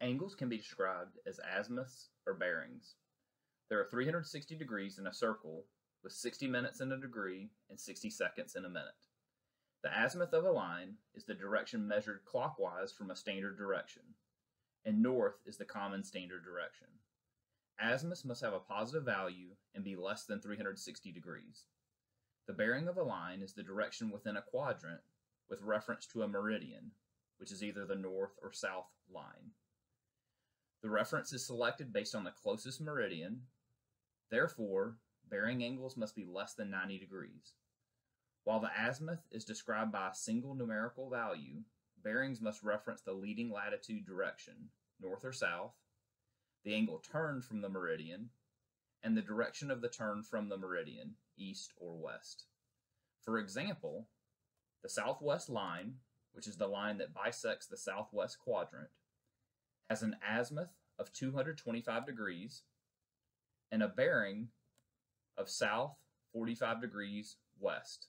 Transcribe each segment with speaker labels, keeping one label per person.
Speaker 1: Angles can be described as azimuths or bearings. There are 360 degrees in a circle with 60 minutes in a degree and 60 seconds in a minute. The azimuth of a line is the direction measured clockwise from a standard direction, and north is the common standard direction. Azimuths must have a positive value and be less than 360 degrees. The bearing of a line is the direction within a quadrant with reference to a meridian, which is either the north or south line. The reference is selected based on the closest meridian. Therefore, bearing angles must be less than 90 degrees. While the azimuth is described by a single numerical value, bearings must reference the leading latitude direction, north or south, the angle turned from the meridian, and the direction of the turn from the meridian, east or west. For example, the southwest line, which is the line that bisects the southwest quadrant, has an azimuth of 225 degrees and a bearing of south 45 degrees west.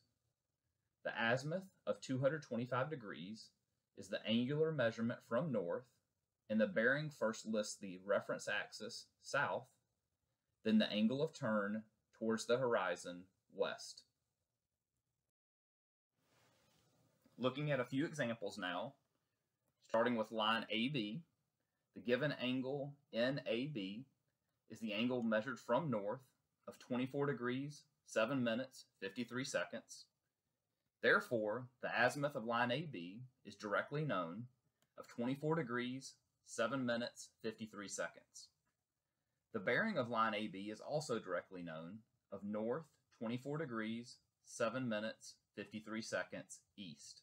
Speaker 1: The azimuth of 225 degrees is the angular measurement from north, and the bearing first lists the reference axis south, then the angle of turn towards the horizon west. Looking at a few examples now, starting with line AB, the given angle NAB is the angle measured from north of 24 degrees, 7 minutes, 53 seconds. Therefore, the azimuth of line AB is directly known of 24 degrees, 7 minutes, 53 seconds. The bearing of line AB is also directly known of north 24 degrees, 7 minutes, 53 seconds east.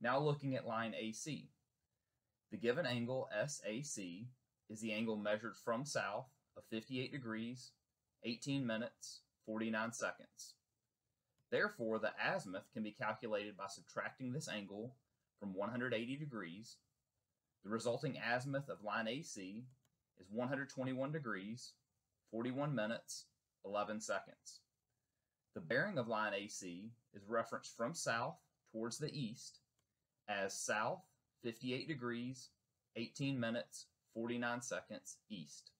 Speaker 1: Now looking at line AC. The given angle SAC is the angle measured from south of 58 degrees, 18 minutes, 49 seconds. Therefore, the azimuth can be calculated by subtracting this angle from 180 degrees. The resulting azimuth of line AC is 121 degrees, 41 minutes, 11 seconds. The bearing of line AC is referenced from south towards the east as south 58 degrees, 18 minutes, 49 seconds east.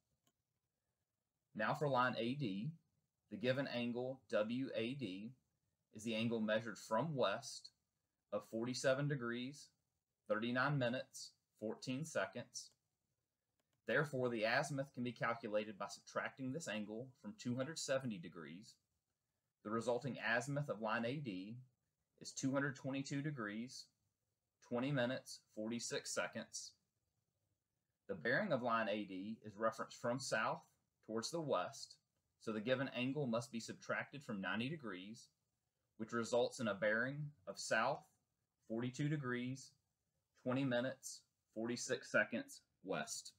Speaker 1: Now for line AD, the given angle WAD is the angle measured from west of 47 degrees, 39 minutes, 14 seconds. Therefore, the azimuth can be calculated by subtracting this angle from 270 degrees. The resulting azimuth of line AD is 222 degrees, 20 minutes, 46 seconds. The bearing of line AD is referenced from south towards the west, so the given angle must be subtracted from 90 degrees, which results in a bearing of south 42 degrees, 20 minutes, 46 seconds west.